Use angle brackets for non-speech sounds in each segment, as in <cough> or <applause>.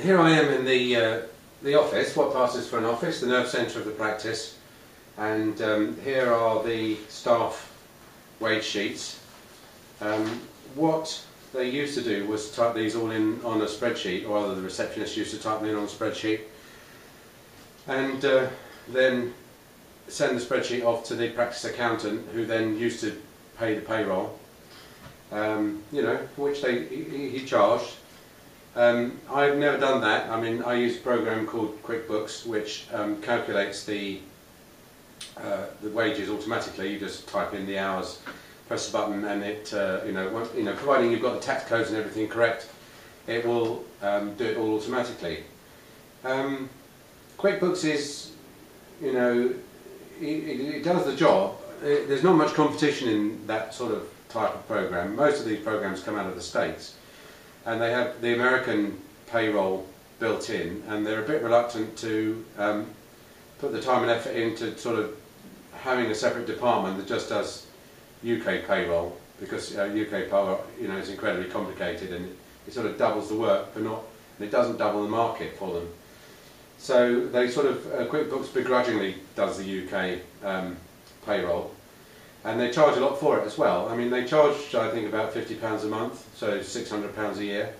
here I am in the, uh, the office, what passes for an office, the nerve centre of the practice. And um, here are the staff wage sheets. Um, what they used to do was type these all in on a spreadsheet, or rather the receptionist used to type them in on a spreadsheet. And uh, then send the spreadsheet off to the practice accountant, who then used to pay the payroll. Um, you know, which they he, he charged. Um, I've never done that. I mean, I use a program called QuickBooks, which um, calculates the uh, the wages automatically. You just type in the hours, press the button, and it, uh, you know, you know, providing you've got the tax codes and everything correct, it will um, do it all automatically. Um, QuickBooks is, you know, it, it, does the job. It, there's not much competition in that sort of type of program. Most of these programs come out of the States and they have the American payroll built in, and they're a bit reluctant to um, put the time and effort into sort of having a separate department that just does UK payroll, because uh, UK payroll, you know, is incredibly complicated and it, sort of doubles the work, but not, and it doesn't double the market for them. So they sort of, uh, QuickBooks begrudgingly does the UK um, payroll, and they charge a lot for it as well. I mean, they charge, I think, about £50 a month, so £600 a year,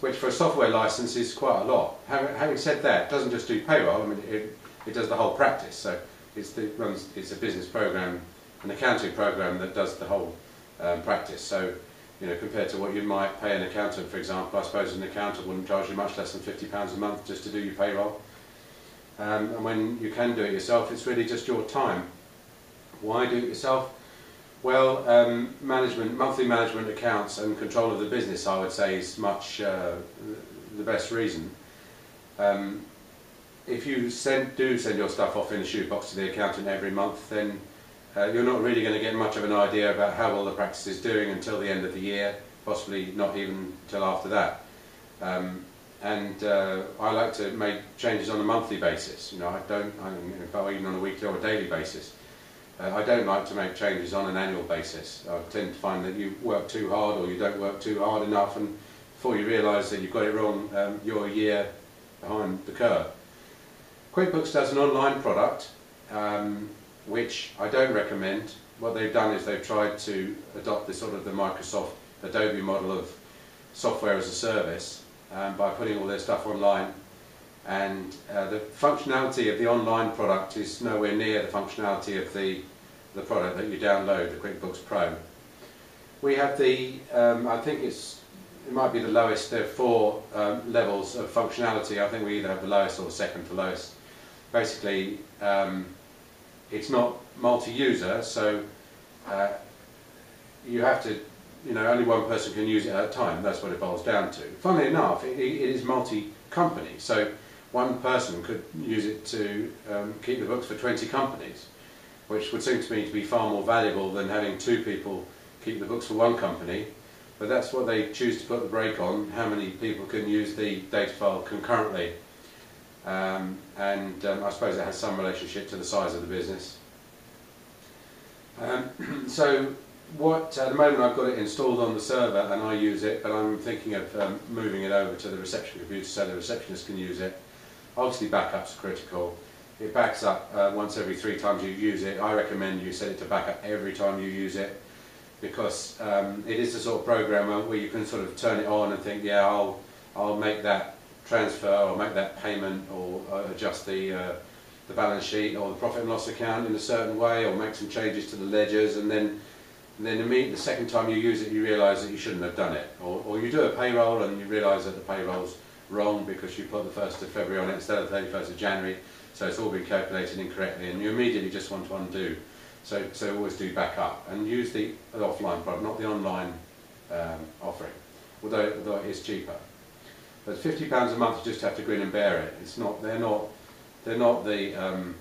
which for a software license is quite a lot. Having said that, it doesn't just do payroll, I mean, it, it does the whole practice. So it's, the, runs, it's a business program, an accounting program that does the whole um, practice. So, you know, compared to what you might pay an accountant, for example, I suppose an accountant wouldn't charge you much less than £50 a month just to do your payroll. Um, and when you can do it yourself, it's really just your time. Why do it yourself? Well, um, management, monthly management accounts and control of the business, I would say, is much uh, the best reason. Um, if you send, do send your stuff off in a shoebox to the accountant every month, then uh, you're not really going to get much of an idea about how well the practice is doing until the end of the year, possibly not even until after that. Um, and uh, I like to make changes on a monthly basis. You know, I don't, I, in even on a weekly or a daily basis. Uh, I don't like to make changes on an annual basis. I tend to find that you work too hard or you don't work too hard enough and before you realise that you've got it wrong, um, you're a year behind the curve. QuickBooks does an online product um, which I don't recommend. What they've done is they've tried to adopt the sort of the Microsoft Adobe model of software as a service um, by putting all their stuff online and uh, the functionality of the online product is nowhere near the functionality of the, the product that you download, the QuickBooks Pro. We have the, um, I think it's, it might be the lowest, there are four um, levels of functionality. I think we either have the lowest or the second to lowest. Basically, um, it's not multi-user, so uh, you have to, you know, only one person can use it at a time. That's what it boils down to. Funnily enough, it, it is multi-company. So one person could use it to um, keep the books for 20 companies, which would seem to me to be far more valuable than having two people keep the books for one company. But that's what they choose to put the brake on, how many people can use the data file concurrently. Um, and um, I suppose it has some relationship to the size of the business. Um, <clears throat> so what, at the moment I've got it installed on the server and I use it, but I'm thinking of um, moving it over to the reception computer so the receptionist can use it. Obviously backups are critical. It backs up uh, once every three times you use it. I recommend you set it to backup every time you use it because um, it is the sort of program where you can sort of turn it on and think, yeah, I'll, I'll make that transfer or make that payment or uh, adjust the, uh, the balance sheet or the profit and loss account in a certain way or make some changes to the ledgers and then and then the second time you use it you realise that you shouldn't have done it or, or you do a payroll and you realise that the payroll's wrong because you put the 1st of February on it instead of the 31st of January, so it's all been calculated incorrectly, and you immediately just want to undo. So, so always do backup and use the, the offline product, not the online um, offering, although, although it is cheaper. But £50 a month, you just have to grin and bear it. It's not, they're not, they're not the, um,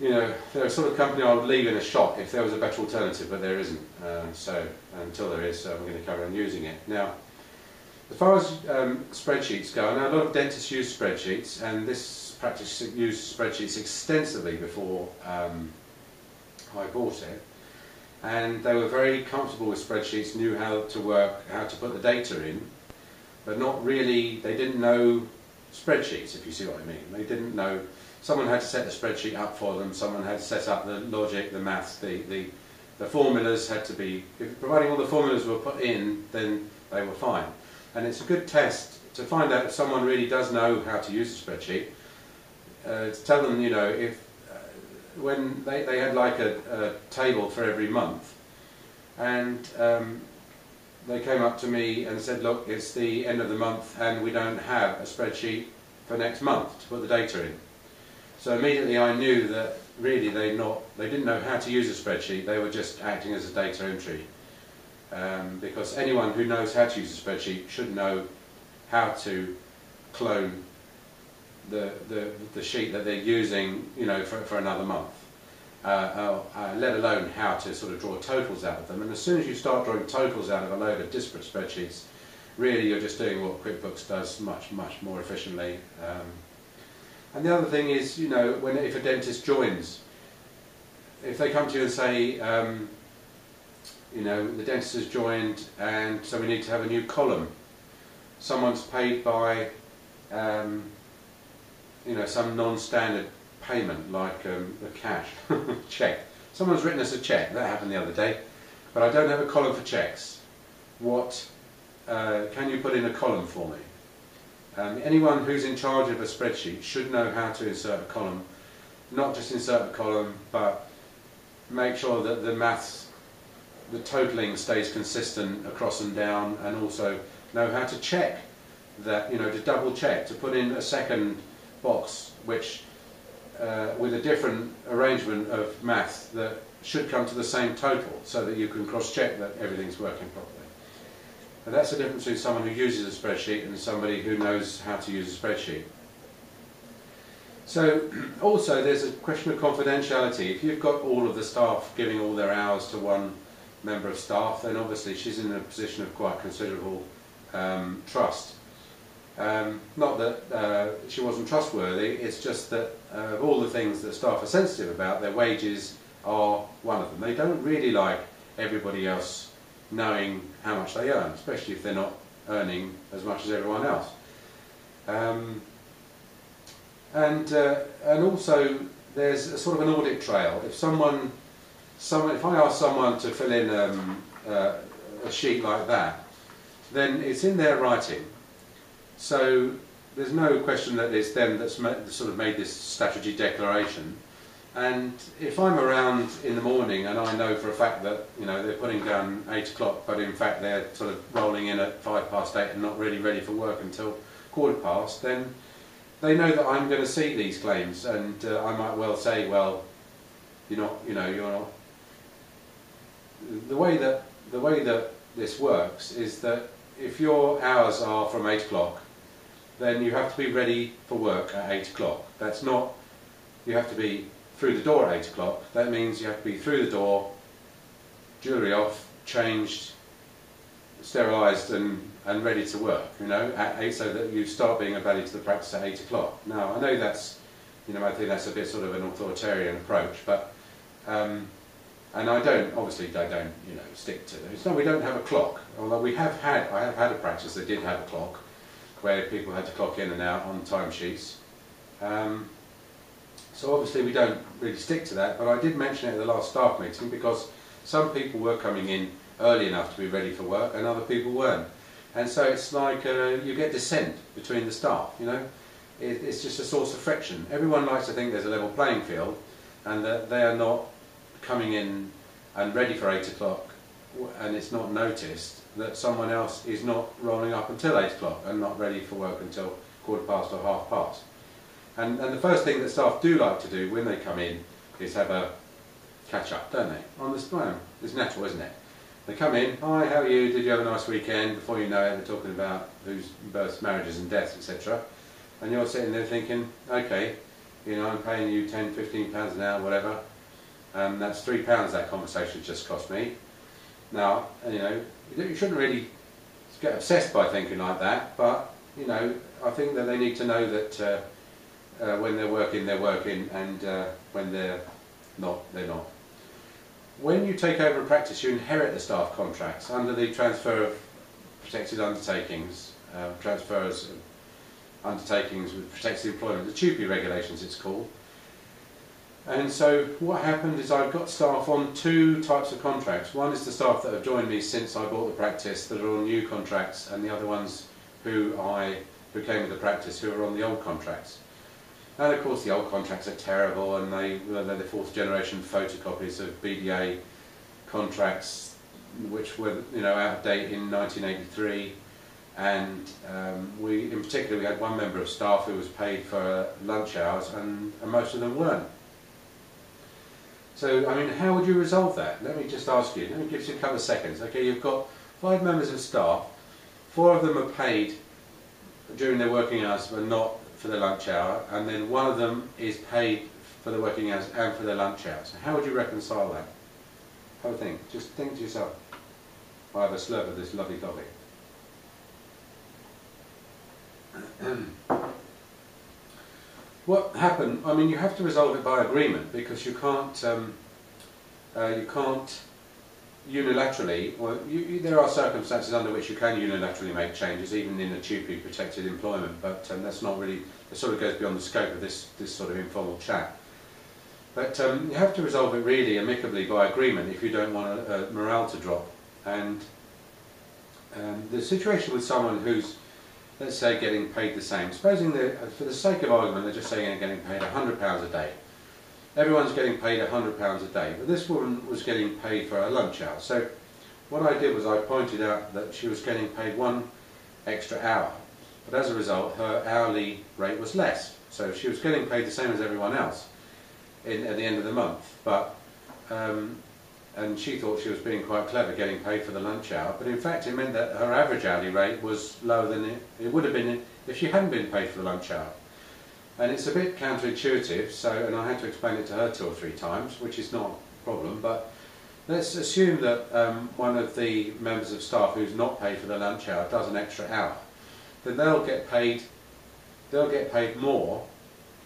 you know, they're a sort of company I would leave in a shop if there was a better alternative, but there isn't. Uh, so until there is, uh, I'm going to carry on using it. Now, as far as um, spreadsheets go, I know a lot of dentists use spreadsheets, and this practice used spreadsheets extensively before um, I bought it. And they were very comfortable with spreadsheets, knew how to work, how to put the data in. but not really, they didn't know spreadsheets, if you see what I mean. They didn't know, someone had to set the spreadsheet up for them, someone had to set up the logic, the maths, the, the, the formulas had to be, if, providing all the formulas were put in, then they were fine. And it's a good test to find out if someone really does know how to use a spreadsheet. Uh, to tell them, you know, if uh, when they, they had like a, a table for every month, and um, they came up to me and said, look, it's the end of the month and we don't have a spreadsheet for next month to put the data in. So immediately I knew that really they not they didn't know how to use a spreadsheet, they were just acting as a data entry. Um, because anyone who knows how to use a spreadsheet should know how to clone the, the, the sheet that they're using you know, for, for another month. Uh, uh, uh, let alone how to sort of draw totals out of them. And as soon as you start drawing totals out of a load of disparate spreadsheets, really you're just doing what QuickBooks does much, much more efficiently. Um, and the other thing is, you know, when if a dentist joins, if they come to you and say, um, you know, the dentist has joined and so we need to have a new column. Someone's paid by, um, you know, some non-standard payment like um, a cash <laughs> check. Someone's written us a check, that happened the other day, but I don't have a column for checks. What, uh, can you put in a column for me? Um, anyone who's in charge of a spreadsheet should know how to insert a column. Not just insert a column, but make sure that the maths, the totaling stays consistent across and down, and also know how to check that, you know, to double check, to put in a second box, which uh, with a different arrangement of math that should come to the same total so that you can cross-check that everything's working properly. And that's the difference between someone who uses a spreadsheet and somebody who knows how to use a spreadsheet. So <clears throat> also there's a question of confidentiality. If you've got all of the staff giving all their hours to one member of staff, then obviously she's in a position of quite considerable um, trust. Um, not that uh, she wasn't trustworthy, it's just that uh, of all the things that staff are sensitive about, their wages are one of them. They don't really like everybody else knowing how much they earn, especially if they're not earning as much as everyone else. Um, and, uh, and also there's a sort of an audit trail. If someone, someone if I ask someone to fill in um, uh, a sheet like that, then it's in their writing so there's no question that it's them that's sort of made this statutory declaration. And if I'm around in the morning and I know for a fact that you know they're putting down eight o'clock, but in fact they're sort of rolling in at five past eight and not really ready for work until quarter past, then they know that I'm going to see these claims, and uh, I might well say, well, you're not, you know, you're not. The way that the way that this works is that if your hours are from eight o'clock then you have to be ready for work at 8 o'clock. That's not, you have to be through the door at 8 o'clock. That means you have to be through the door, jewellery off, changed, sterilised and, and ready to work, you know, at 8 so that you start being a value to the practice at 8 o'clock. Now, I know that's, you know, I think that's a bit sort of an authoritarian approach, but, um, and I don't, obviously I don't, you know, stick to it. No, we don't have a clock, although we have had, I have had a practice that did have a clock, where people had to clock in and out on timesheets. Um, so obviously we don't really stick to that, but I did mention it at the last staff meeting because some people were coming in early enough to be ready for work and other people weren't. And so it's like uh, you get dissent between the staff, you know. It, it's just a source of friction. Everyone likes to think there's a level playing field and that they are not coming in and ready for 8 o'clock and it's not noticed that someone else is not rolling up until 8 o'clock and not ready for work until quarter past or half past. And, and the first thing that staff do like to do when they come in is have a catch up, don't they? On this well, it's natural, isn't it? They come in, hi, how are you? Did you have a nice weekend? Before you know it, they're talking about whose births, marriages and deaths, etc. And you're sitting there thinking, okay, you know, I'm paying you 10, 15 pounds an hour, whatever. Um, that's three pounds that conversation just cost me. Now, you know, you shouldn't really get obsessed by thinking like that, but, you know, I think that they need to know that uh, uh, when they're working, they're working, and uh, when they're not, they're not. When you take over a practice, you inherit the staff contracts under the transfer of protected undertakings. uh, transfers undertakings with protected employment, the TUPE regulations it's called. And so what happened is I've got staff on two types of contracts. One is the staff that have joined me since I bought the practice that are on new contracts and the other ones who I who came with the practice who are on the old contracts. And of course the old contracts are terrible and they, they're the fourth generation photocopies of BDA contracts which were you know out of date in 1983 and um, we in particular we had one member of staff who was paid for lunch hours and, and most of them weren't. So, I mean, how would you resolve that? Let me just ask you, let me give you a couple of seconds. Okay, you've got five members of staff, four of them are paid during their working hours but not for their lunch hour, and then one of them is paid for the working hours and for their lunch hour. So How would you reconcile that? Have a think. Just think to yourself, I have a slurp of this lovely coffee. <clears throat> what happened? I mean, you have to resolve it by agreement because you can't um, uh, you can't unilaterally. Well, you, you, there are circumstances under which you can unilaterally make changes, even in a TUPE protected employment. But um, that's not really. It sort of goes beyond the scope of this this sort of informal chat. But um, you have to resolve it really amicably by agreement if you don't want a, a morale to drop. And um, the situation with someone who's let's say getting paid the same. Supposing that, uh, for the sake of argument, they're just saying they're getting paid £100 a day. Everyone's getting paid £100 a day, but this woman was getting paid for her lunch hour. So what I did was I pointed out that she was getting paid one extra hour, but as a result her hourly rate was less. So she was getting paid the same as everyone else in, at the end of the month, but um, and she thought she was being quite clever getting paid for the lunch hour, but in fact it meant that her average hourly rate was lower than it, it would have been if she hadn't been paid for the lunch hour. And it's a bit counterintuitive, so, and I had to explain it to her two or three times, which is not a problem, but let's assume that um, one of the members of staff who's not paid for the lunch hour does an extra hour, then they'll get paid, they'll get paid more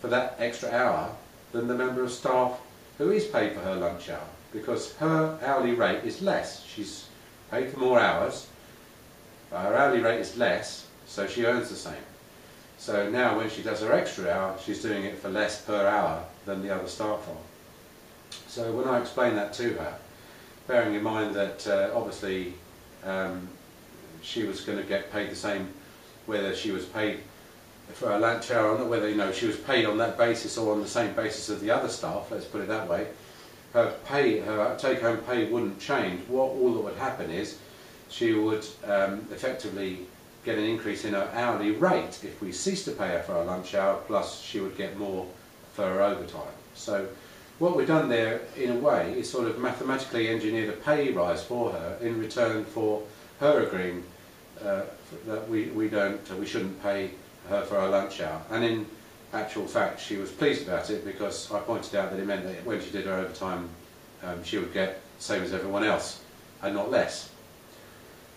for that extra hour than the member of staff who is paid for her lunch hour because her hourly rate is less. She's paid for more hours, but her hourly rate is less, so she earns the same. So now when she does her extra hour, she's doing it for less per hour than the other staff are. So when I explained that to her, bearing in mind that uh, obviously um, she was going to get paid the same whether she was paid for her lunch hour or not, whether you know she was paid on that basis or on the same basis as the other staff, let's put it that way, her pay, her take-home pay wouldn't change. What all that would happen is she would um, effectively get an increase in her hourly rate if we ceased to pay her for her lunch hour, plus she would get more for her overtime. So what we've done there, in a way, is sort of mathematically engineered a pay rise for her in return for her agreeing uh, that we, we don't, we shouldn't pay her for her lunch hour. And in actual fact, she was pleased about it because I pointed out that it meant that when she did her overtime, um, she would get the same as everyone else and not less.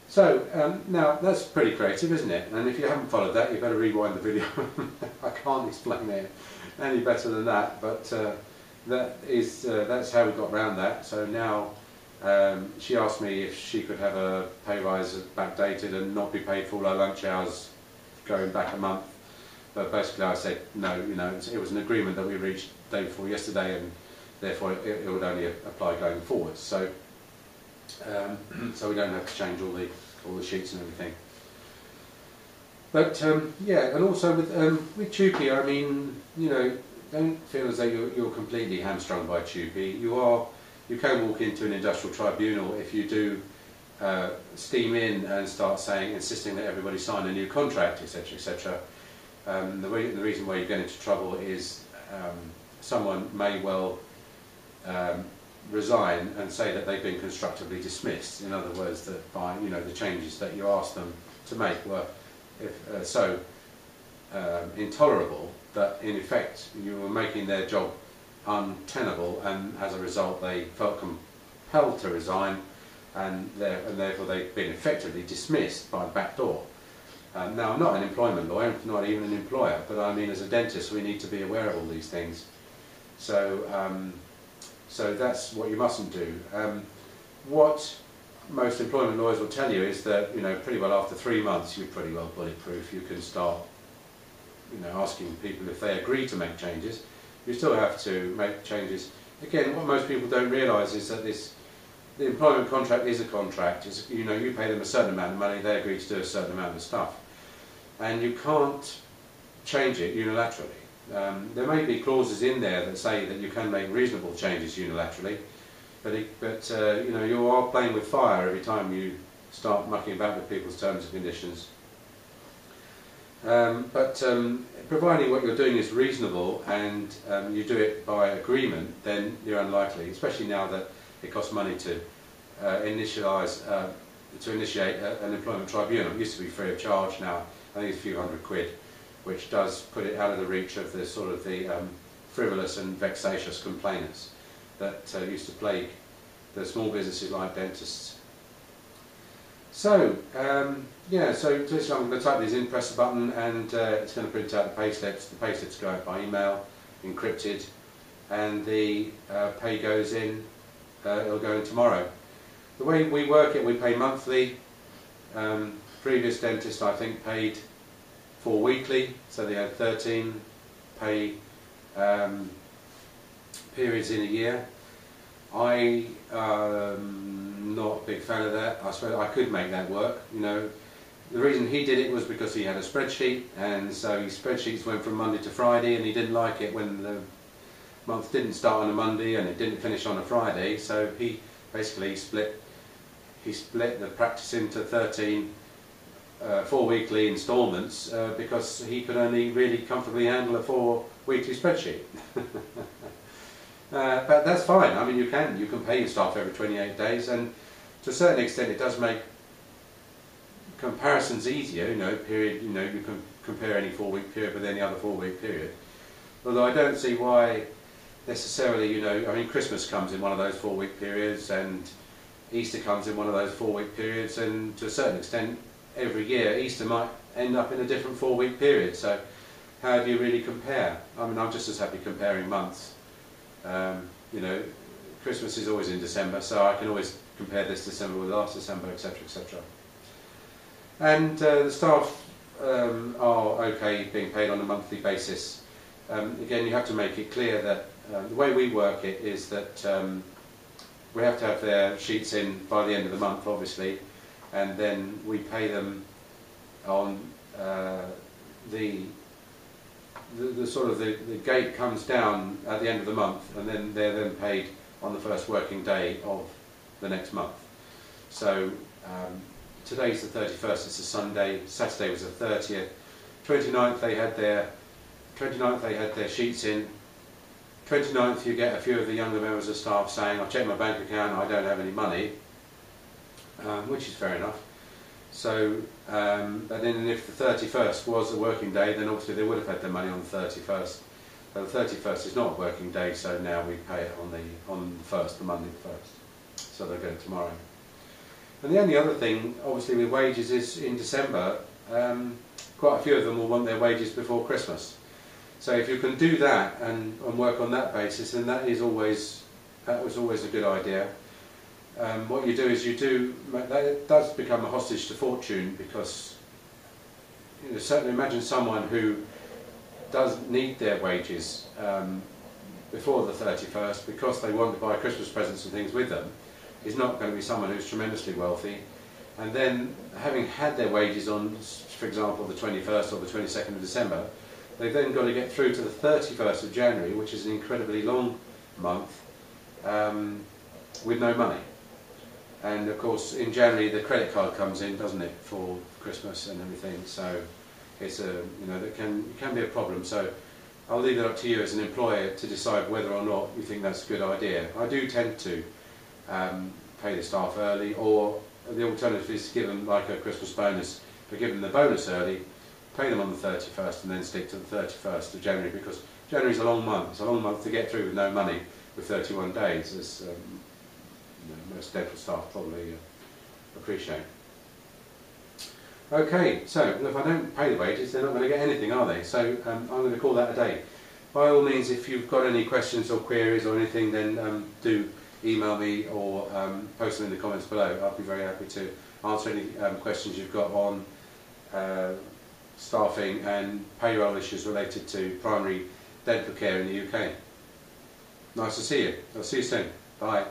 So um, now that's pretty creative, isn't it? And if you haven't followed that, you better rewind the video. <laughs> I can't explain it any better than that, but uh, that is uh, that's how we got around that. So now um, she asked me if she could have a pay rise backdated and not be paid for all her lunch hours going back a month but basically I said, no, you know, it was an agreement that we reached day before yesterday and therefore it, it would only apply going forward. So, um, <clears throat> so we don't have to change all the, all the sheets and everything. But um, yeah, and also with, um, with TUPE, I mean, you know, don't feel as though you're, you're completely hamstrung by TUPE. You are, you can walk into an industrial tribunal if you do uh, steam in and start saying, insisting that everybody sign a new contract, etc., etc. Um, the, re the, reason why you get into trouble is um, someone may well um, resign and say that they've been constructively dismissed. In other words, that by you know the changes that you asked them to make were if, uh, so um, intolerable that in effect you were making their job untenable, and as a result they felt compelled to resign, and, and therefore they've been effectively dismissed by the back door. Um, now, I'm not an employment lawyer, not even an employer, but I mean, as a dentist, we need to be aware of all these things. So, um, so that's what you mustn't do. Um, what most employment lawyers will tell you is that you know pretty well after three months you're pretty well bulletproof. You can start you know asking people if they agree to make changes. You still have to make changes. Again, what most people don't realise is that this the employment contract is a contract. It's, you know, you pay them a certain amount of money, they agree to do a certain amount of stuff, and you can't change it unilaterally. Um, there may be clauses in there that say that you can make reasonable changes unilaterally, but, it, but uh, you know you are playing with fire every time you start mucking about with people's terms and conditions. Um, but um, providing what you're doing is reasonable and um, you do it by agreement, then you're unlikely, especially now that it costs money to uh, initialise, uh, to initiate a, an employment tribunal. It used to be free of charge now, I think it's a few hundred quid, which does put it out of the reach of the sort of the um, frivolous and vexatious complainants that uh, used to plague the small businesses like dentists. So, um, yeah, so I'm going to type these in, press the button, and uh, it's going to print out the pay slips. The pay slips go out by email, encrypted, and the uh, pay goes in uh, it'll go in tomorrow. The way we work it, we pay monthly. Um, previous dentist, I think, paid four weekly, so they had 13 pay um, periods in a year. I um, not a big fan of that. I suppose I could make that work. You know, the reason he did it was because he had a spreadsheet, and so his spreadsheets went from Monday to Friday, and he didn't like it when the month didn't start on a Monday and it didn't finish on a Friday, so he basically split he split the practice into 13 uh, four weekly instalments uh, because he could only really comfortably handle a four weekly spreadsheet. <laughs> uh, but that's fine. I mean, you can you can pay your staff every 28 days, and to a certain extent, it does make comparisons easier. You know, period. You know, you can compare any four-week period with any other four-week period. Although I don't see why necessarily, you know, I mean, Christmas comes in one of those four-week periods, and Easter comes in one of those four-week periods, and to a certain extent, every year Easter might end up in a different four-week period. So, how do you really compare? I mean, I'm just as happy comparing months. Um, you know, Christmas is always in December, so I can always compare this December with last December, etc., etc. And uh, the staff um, are okay being paid on a monthly basis. Um, again, you have to make it clear that um, the way we work it is that um, we have to have their sheets in by the end of the month, obviously, and then we pay them on uh, the, the, the sort of the, the gate comes down at the end of the month, and then they're then paid on the first working day of the next month. So um, today's the 31st, it's a Sunday, Saturday was the 30th, 29th they had their 29th they had their sheets in, 29th you get a few of the younger members of staff saying, I've checked my bank account, I don't have any money, um, which is fair enough. So, um, but then if the 31st was a working day, then obviously they would have had their money on the 31st. But the 31st is not a working day, so now we pay it on the on the first, the Monday the first. So they'll go tomorrow. And the only other thing, obviously, with wages is in December. Um, quite a few of them will want their wages before Christmas. So if you can do that and, and work on that basis, then that is always that was always a good idea. Um, what you do is you do that does become a hostage to fortune because you know, certainly imagine someone who does need their wages um, before the 31st because they want to buy Christmas presents and things with them is not going to be someone who's tremendously wealthy and then having had their wages on for example the 21st or the 22nd of December They've then got to get through to the 31st of January, which is an incredibly long month, um, with no money. And of course, in January the credit card comes in, doesn't it, for Christmas and everything. So it's a you know that can can be a problem. So I'll leave it up to you as an employer to decide whether or not you think that's a good idea. I do tend to um, pay the staff early, or the alternative is to give them like a Christmas bonus, but give them the bonus early pay them on the 31st and then stick to the 31st of January because January is a long month. It's a long month to get through with no money with 31 days, as um, you know, most dental staff probably uh, appreciate. Okay, so if I don't pay the wages, they're not going to get anything, are they? So um, I'm going to call that a day. By all means, if you've got any questions or queries or anything, then um, do email me or um, post them in the comments below. I'll be very happy to answer any um, questions you've got on uh, staffing and payroll issues related to primary dental care in the UK. Nice to see you. I'll see you soon. Bye.